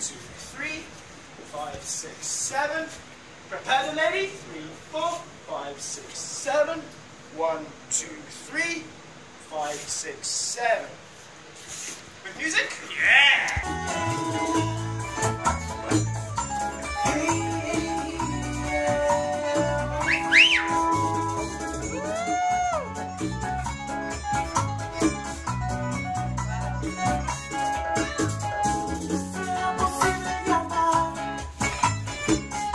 two, three, five, six, seven. Prepare the lady, three, four, five, six, seven. One, two, three, five, six, seven. With music. Bye.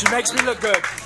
She makes me look good.